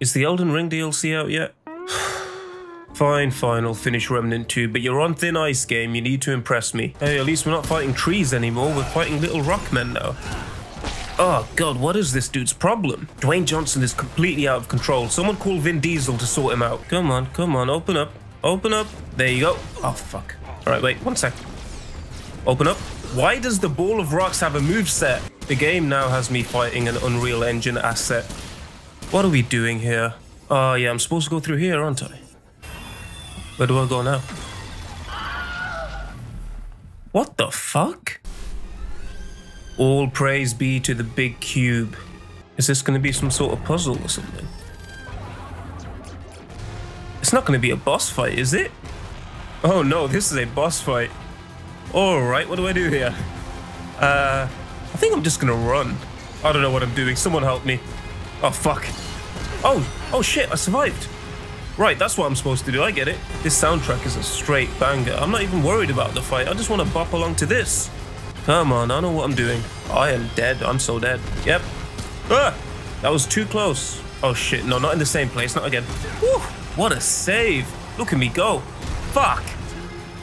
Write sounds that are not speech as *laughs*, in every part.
Is the Elden Ring DLC out yet? *sighs* fine, fine, I'll finish Remnant 2, but you're on thin ice game, you need to impress me. Hey, at least we're not fighting trees anymore, we're fighting little rock men now. Oh god, what is this dude's problem? Dwayne Johnson is completely out of control. Someone call Vin Diesel to sort him out. Come on, come on, open up. Open up. There you go. Oh fuck. Alright, wait, one sec. Open up. Why does the Ball of Rocks have a move set? The game now has me fighting an Unreal Engine asset. What are we doing here? Oh yeah, I'm supposed to go through here, aren't I? Where do I go now? What the fuck? All praise be to the big cube. Is this going to be some sort of puzzle or something? It's not going to be a boss fight, is it? Oh no, this is a boss fight. Alright, what do I do here? Uh, I think I'm just going to run. I don't know what I'm doing. Someone help me. Oh, fuck. Oh, oh shit, I survived. Right, that's what I'm supposed to do. I get it. This soundtrack is a straight banger. I'm not even worried about the fight. I just want to bop along to this. Come on, I know what I'm doing. I am dead. I'm so dead. Yep. Ah! That was too close. Oh shit, no, not in the same place. Not again. Whew, what a save. Look at me go. Fuck.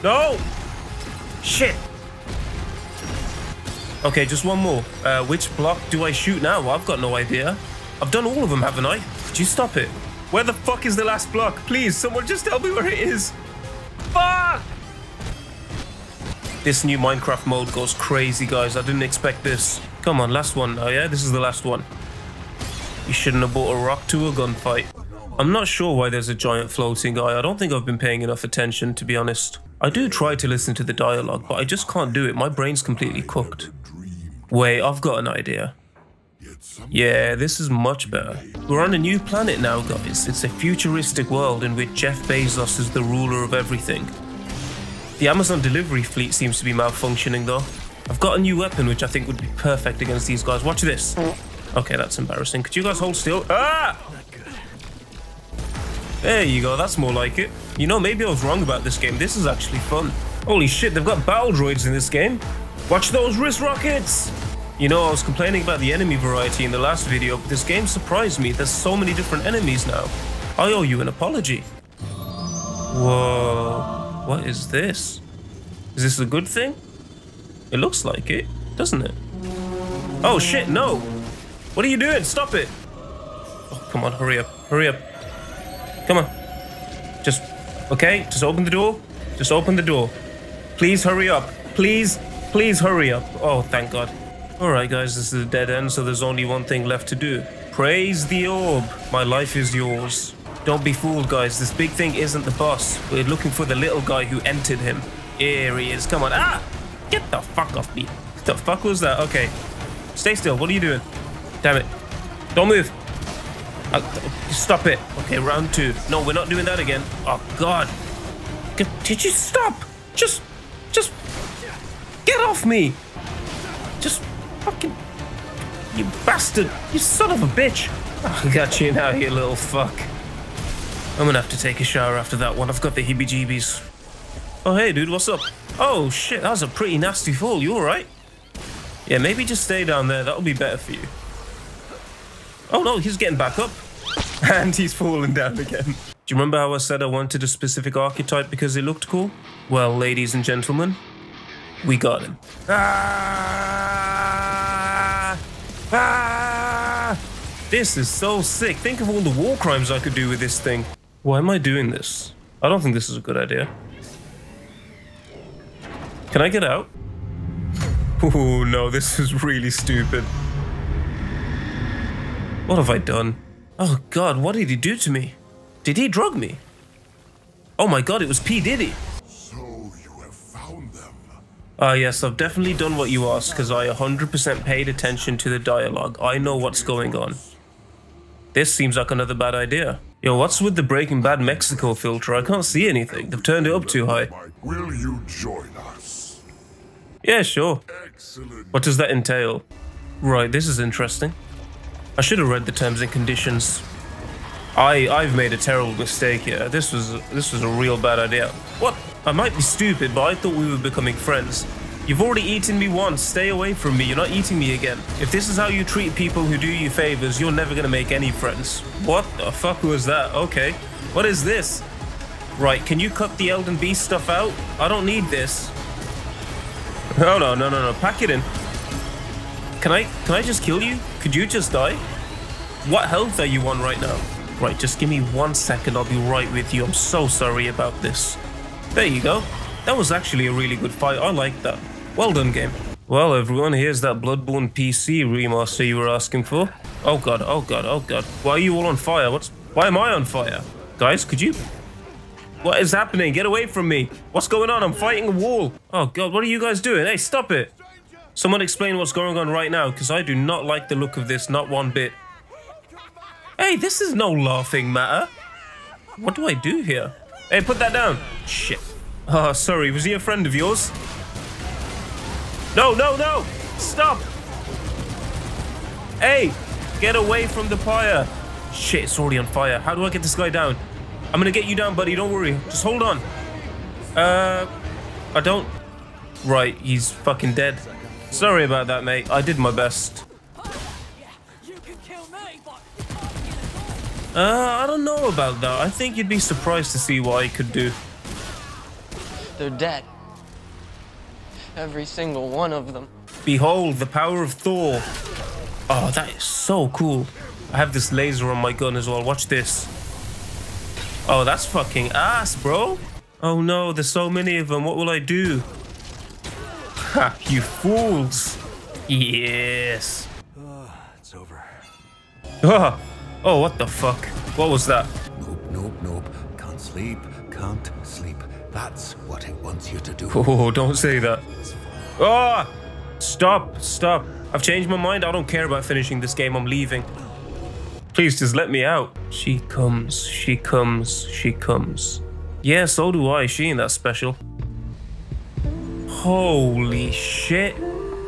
No. Shit. Okay, just one more. Uh, which block do I shoot now? I've got no idea. I've done all of them, haven't I? Could you stop it? Where the fuck is the last block? Please, someone just tell me where it is. Fuck! This new Minecraft mode goes crazy, guys. I didn't expect this. Come on, last one. Oh, yeah? This is the last one. You shouldn't have bought a rock to a gunfight. I'm not sure why there's a giant floating guy. I don't think I've been paying enough attention, to be honest. I do try to listen to the dialogue, but I just can't do it. My brain's completely cooked. Wait, I've got an idea. Yeah, this is much better. We're on a new planet now, guys. It's a futuristic world in which Jeff Bezos is the ruler of everything. The Amazon delivery fleet seems to be malfunctioning though. I've got a new weapon which I think would be perfect against these guys. Watch this. Okay, that's embarrassing. Could you guys hold still? Ah! There you go, that's more like it. You know, maybe I was wrong about this game. This is actually fun. Holy shit, they've got battle droids in this game. Watch those wrist rockets! You know, I was complaining about the enemy variety in the last video, but this game surprised me. There's so many different enemies now. I owe you an apology. Whoa. What is this? Is this a good thing? It looks like it, doesn't it? Oh shit, no! What are you doing? Stop it! Oh, come on, hurry up, hurry up. Come on. Just, okay, just open the door. Just open the door. Please hurry up. Please, please hurry up. Oh, thank God. Alright guys, this is a dead end, so there's only one thing left to do. Praise the orb. My life is yours. Don't be fooled, guys. This big thing isn't the boss. We're looking for the little guy who entered him. Here he is. Come on. Ah! Get the fuck off me. What The fuck was that? Okay. Stay still. What are you doing? Damn it. Don't move. Uh, stop it. Okay, round two. No, we're not doing that again. Oh, God. Did you stop? Just, just get off me. Just fucking... You bastard! You son of a bitch! I got you now, you little fuck. I'm gonna have to take a shower after that one. I've got the heebie-jeebies. Oh, hey, dude, what's up? Oh, shit, that was a pretty nasty fall. You alright? Yeah, maybe just stay down there. That'll be better for you. Oh, no, he's getting back up. *laughs* And he's falling down again. Do you remember how I said I wanted a specific archetype because it looked cool? Well, ladies and gentlemen, we got him. Ah! Ah! This is so sick. Think of all the war crimes I could do with this thing. Why am I doing this? I don't think this is a good idea. Can I get out? Oh no, this is really stupid. What have I done? Oh god, what did he do to me? Did he drug me? Oh my god, it was P. Diddy. Ah, uh, yes, I've definitely done what you asked because I 100% paid attention to the dialogue. I know what's going on. This seems like another bad idea. Yo, what's with the Breaking Bad Mexico filter? I can't see anything. They've turned it up too high. Will you join us? Yeah, sure. Excellent. What does that entail? Right, this is interesting. I should have read the terms and conditions. I I've made a terrible mistake here. This was this was a real bad idea. What? I might be stupid, but I thought we were becoming friends. You've already eaten me once. Stay away from me. You're not eating me again. If this is how you treat people who do you favors, you're never gonna make any friends. What the fuck was that? Okay. What is this? Right, can you cut the Elden Beast stuff out? I don't need this. Oh no, no, no, no. Pack it in. Can I can I just kill you? Could you just die? What health are you on right now? Right, just give me one second. I'll be right with you. I'm so sorry about this. There you go. That was actually a really good fight. I like that. Well done, game. Well, everyone, here's that Bloodborne PC remaster you were asking for. Oh god, oh god, oh god. Why are you all on fire? What's... Why am I on fire? Guys, could you... What is happening? Get away from me. What's going on? I'm fighting a wall. Oh god, what are you guys doing? Hey, stop it. Someone explain what's going on right now, because I do not like the look of this, not one bit. Hey, this is no laughing matter. What do I do here? Hey, put that down. Shit. Oh, sorry. Was he a friend of yours? No, no, no! Stop! Hey! Get away from the fire! Shit, it's already on fire. How do I get this guy down? I'm gonna get you down, buddy. Don't worry. Just hold on. Uh, I don't... Right, he's fucking dead. Sorry about that, mate. I did my best. Uh, I don't know about that. I think you'd be surprised to see what I could do. They're dead. Every single one of them. Behold, the power of Thor. Oh, that is so cool. I have this laser on my gun as well. Watch this. Oh, that's fucking ass, bro. Oh no, there's so many of them. What will I do? Ha, you fools. Yes. It's over. Oh, *laughs* oh, what the fuck? What was that? Nope, nope, nope. Can't sleep, can't sleep. That's what it wants you to do. *laughs* Oh, don't say that. Ah! Stop, stop. I've changed my mind. I don't care about finishing this game. I'm leaving. Please just let me out. She comes, she comes, she comes. Yeah, so do I. She ain't that special. Holy shit.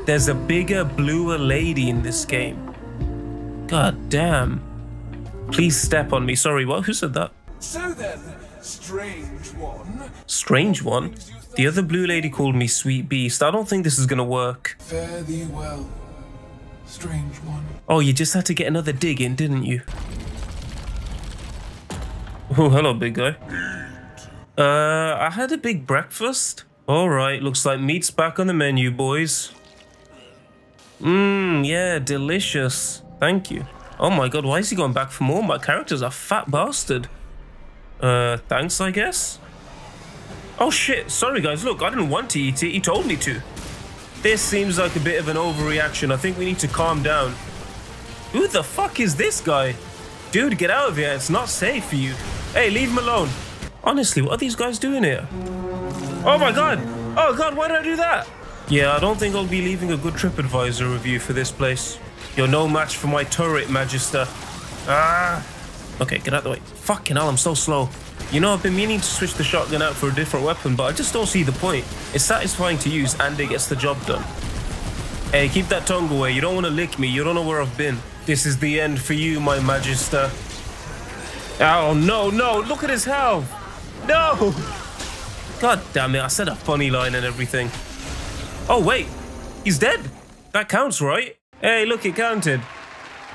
There's a bigger, bluer lady in this game. God damn. Please step on me. Sorry, what? Who said that? So then, strange one, Strange one. The other blue lady called me Sweet Beast. I don't think this is gonna work. fare thee well, strange one. Oh, you just had to get another dig in, didn't you? Oh, hello, big guy. Uh, I had a big breakfast. Alright, looks like meat's back on the menu, boys. Mmm, yeah, delicious. Thank you. Oh my god, why is he going back for more? My character's a fat bastard. Uh, thanks, I guess? Oh shit, sorry guys, look, I didn't want to eat it, he told me to. This seems like a bit of an overreaction. I think we need to calm down. Who the fuck is this guy? Dude, get out of here. It's not safe for you. Hey, leave him alone. Honestly, what are these guys doing here? Oh my god. Oh god, why did I do that? Yeah, I don't think I'll be leaving a good TripAdvisor review for this place. You're no match for my turret, Magister. Ah. Okay, get out the way. Fucking hell, I'm so slow. You know, I've been meaning to switch the shotgun out for a different weapon, but I just don't see the point. It's satisfying to use and it gets the job done. Hey, keep that tongue away. You don't want to lick me. You don't know where I've been. This is the end for you, my magister. Oh, no, no. Look at his health. No. God damn it. I said a funny line and everything. Oh, wait. He's dead. That counts, right? Hey, look, it counted.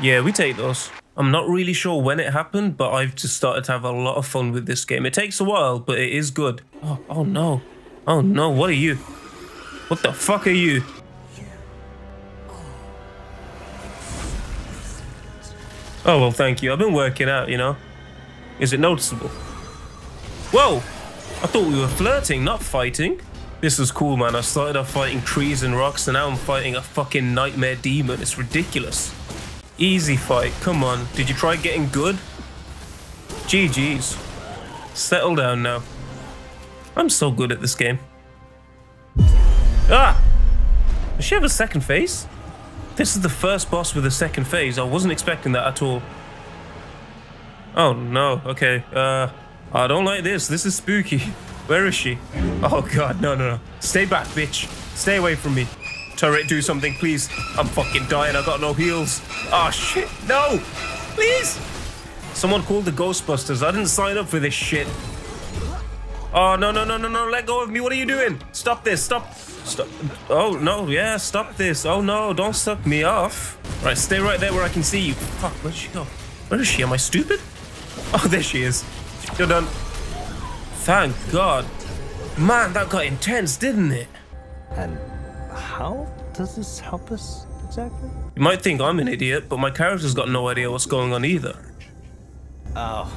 Yeah, we take those. I'm not really sure when it happened, but I've just started to have a lot of fun with this game. It takes a while, but it is good. Oh, oh no. Oh no, what are you? What the fuck are you? Oh, well, thank you. I've been working out, you know. Is it noticeable? Whoa! I thought we were flirting, not fighting. This is cool, man. I started off fighting trees and rocks, and now I'm fighting a fucking nightmare demon. It's ridiculous. Easy fight. Come on. Did you try getting good? GG's. Settle down now. I'm so good at this game. Ah! Does she have a second phase? This is the first boss with a second phase. I wasn't expecting that at all. Oh no, okay. Uh, I don't like this. This is spooky. *laughs* Where is she? Oh god, no, no, no. Stay back, bitch. Stay away from me. Turret, do something, please. I'm fucking dying. I got no heals. Oh shit, no! Please! Someone called the Ghostbusters. I didn't sign up for this shit. Oh, no, no, no, no, no. Let go of me. What are you doing? Stop this. Stop. Stop. Oh, no, yeah, stop this. Oh, no, don't suck me off. Right, stay right there where I can see you. Fuck, where'd she go? Where is she? Am I stupid? *laughs* Oh, there she is. You're done. Thank God. Man, that got intense, didn't it? And how does this help us exactly? You might think I'm an idiot, but my character's got no idea what's going on either. Oh,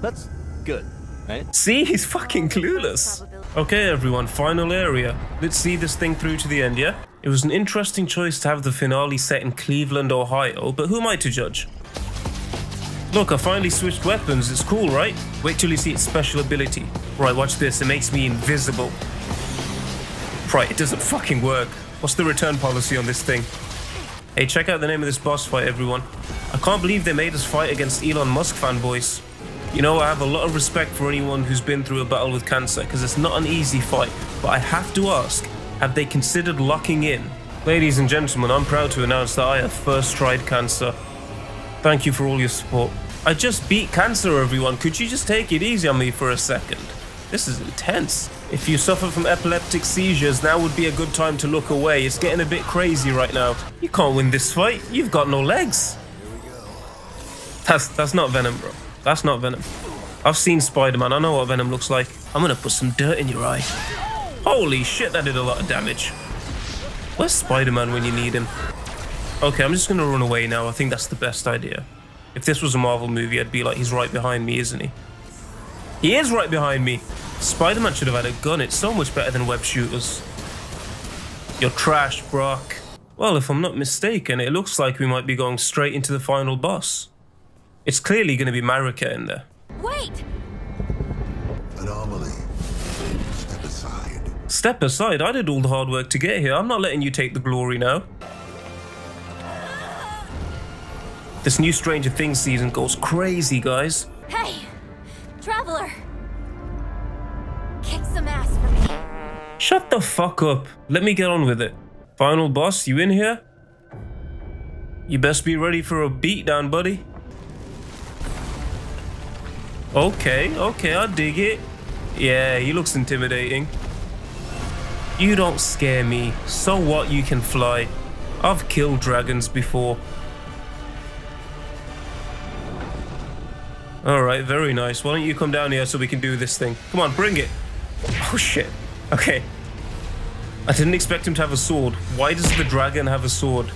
that's good, right? See, he's fucking clueless. Okay, everyone, final area. Let's see this thing through to the end, yeah? It was an interesting choice to have the finale set in Cleveland, Ohio, but who am I to judge? Look, I finally switched weapons. It's cool, right? Wait till you see its special ability. Right, watch this. It makes me invisible. Right, it doesn't fucking work. What's the return policy on this thing? Hey, check out the name of this boss fight, everyone. I can't believe they made us fight against Elon Musk fanboys. You know, I have a lot of respect for anyone who's been through a battle with cancer, because it's not an easy fight. But I have to ask, have they considered locking in? Ladies and gentlemen, I'm proud to announce that I have first tried cancer. Thank you for all your support. I just beat cancer, everyone. Could you just take it easy on me for a second? This is intense. If you suffer from epileptic seizures, now would be a good time to look away. It's getting a bit crazy right now. You can't win this fight. You've got no legs. That's that's not Venom, bro. That's not Venom. I've seen Spider-Man. I know what Venom looks like. I'm gonna put some dirt in your eye. Holy shit, that did a lot of damage. Where's Spider-Man when you need him? Okay, I'm just gonna run away now. I think that's the best idea. If this was a Marvel movie, I'd be like, he's right behind me, isn't he? He is right behind me. Spider-Man should have had a gun. It's so much better than web shooters. You're trash, Brock. Well, if I'm not mistaken, it looks like we might be going straight into the final boss. It's clearly going to be Marika in there. Wait! Anomaly. Step aside. Step aside, I did all the hard work to get here. I'm not letting you take the glory now. This new Stranger Things season goes crazy, guys. Hey! Traveler! Kick some ass for me. Shut the fuck up. Let me get on with it. Final boss, you in here? You best be ready for a beatdown, buddy. Okay, okay, I dig it. Yeah, he looks intimidating. You don't scare me. So what, you can fly. I've killed dragons before. Alright, very nice. Why don't you come down here so we can do this thing? Come on, bring it. Oh shit. Okay. I didn't expect him to have a sword. Why does the dragon have a sword?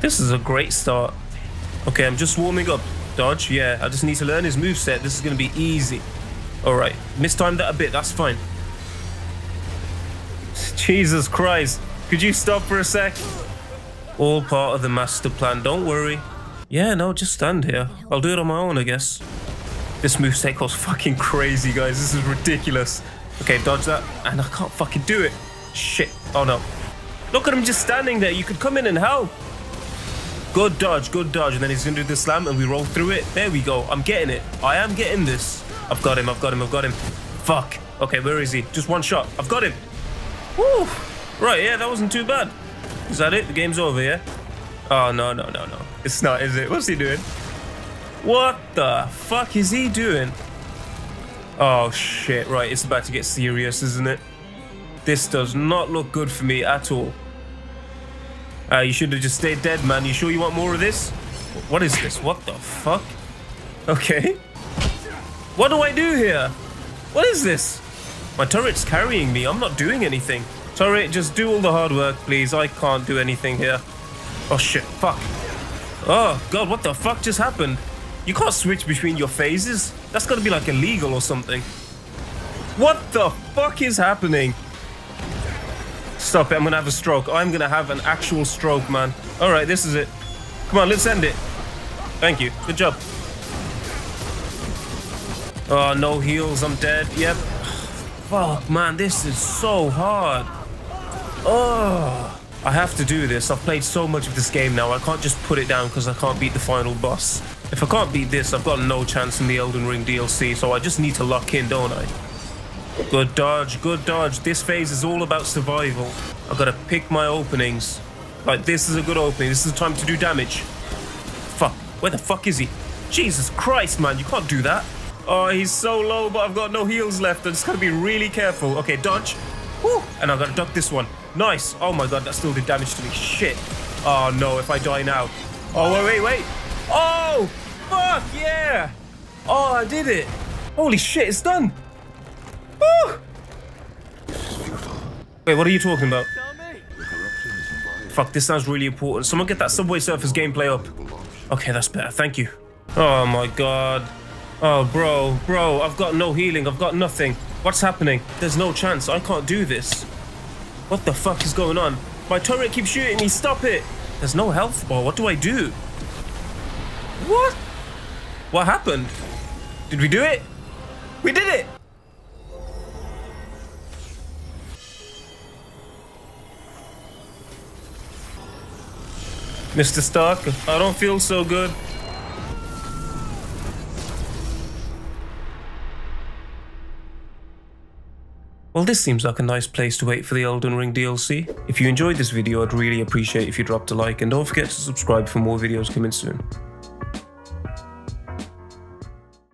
This is a great start. Okay, I'm just warming up. Dodge, yeah. I just need to learn his moveset. This is going to be easy. Alright, mistimed that a bit. That's fine. Jesus Christ. Could you stop for a sec? All part of the master plan. Don't worry. Yeah, no, just stand here. I'll do it on my own, I guess. This moveset goes fucking crazy, guys. This is ridiculous. Okay, dodge that. And I can't fucking do it. Shit. Oh, no. Look at him just standing there. You could come in and help. Good dodge, good dodge. And then he's going to do the slam and we roll through it. There we go. I'm getting it. I am getting this. I've got him. I've got him. I've got him. Fuck. Okay, where is he? Just one shot. I've got him. Woo. Right, yeah, that wasn't too bad. Is that it? The game's over, yeah? Oh, no, no, no, no. It's not, is it? What's he doing? What the fuck is he doing? Oh, shit. Right, it's about to get serious, isn't it? This does not look good for me at all. Uh, you should have just stayed dead, man. You sure you want more of this? What is this? What the fuck? Okay. What do I do here? What is this? My turret's carrying me. I'm not doing anything. Turret, just do all the hard work, please. I can't do anything here. Oh, shit. Fuck. Oh, God, what the fuck just happened? You can't switch between your phases. That's gotta be like illegal or something. What the fuck is happening? Stop it, I'm gonna have a stroke. I'm gonna have an actual stroke, man. Alright, this is it. Come on, let's end it. Thank you. Good job. Oh, no heals. I'm dead. Yep. *sighs* Fuck, man. This is so hard. Oh. I have to do this. I've played so much of this game now. I can't just put it down because I can't beat the final boss. If I can't beat this, I've got no chance in the Elden Ring DLC, so I just need to lock in, don't I? Good dodge, good dodge. This phase is all about survival. I've got to pick my openings. Like, this is a good opening. This is the time to do damage. Fuck. Where the fuck is he? Jesus Christ, man. You can't do that. Oh, he's so low, but I've got no heals left. I just got to be really careful. Okay, dodge. Whew. And I gotta duck this one. Nice. Oh my god, that still did damage to me. Shit. Oh no, if I die now. Oh, wait, wait, wait. Oh, fuck, yeah. Oh, I did it. Holy shit, it's done. Woo. Wait, what are you talking about? Fuck, this sounds really important. Someone get that Subway Surfers gameplay up. Okay, that's better. Thank you. Oh my god. Oh, bro, bro, I've got no healing. I've got nothing. What's happening? There's no chance. I can't do this. What the fuck is going on? My turret keeps shooting me. Stop it. There's no health bar. What do I do? What? What happened? Did we do it? We did it! Mr. Stark, I don't feel so good. Well, this seems like a nice place to wait for the Elden Ring DLC. If you enjoyed this video, I'd really appreciate if you dropped a like and don't forget to subscribe for more videos coming soon.